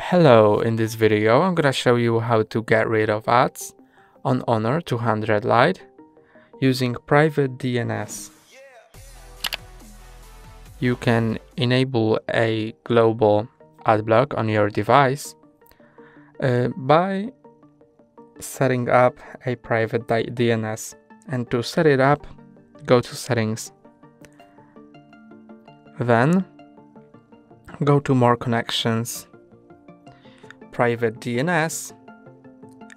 Hello, in this video I'm gonna show you how to get rid of ads on Honor 200 Lite using private DNS. You can enable a global ad block on your device uh, by setting up a private DNS and to set it up go to settings. Then go to more connections private DNS,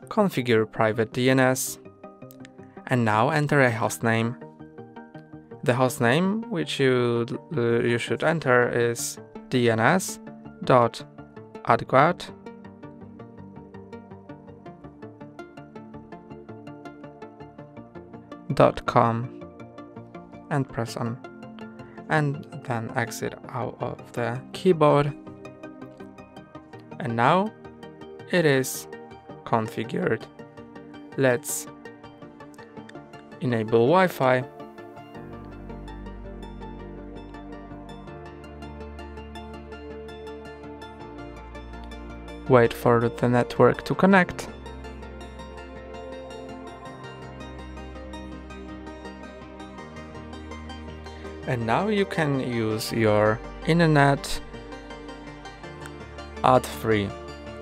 configure private DNS, and now enter a hostname. The hostname which you, uh, you should enter is dns.adguard.com and press on and then exit out of the keyboard and now it is configured. Let's enable Wi-Fi. Wait for the network to connect. And now you can use your internet ad-free.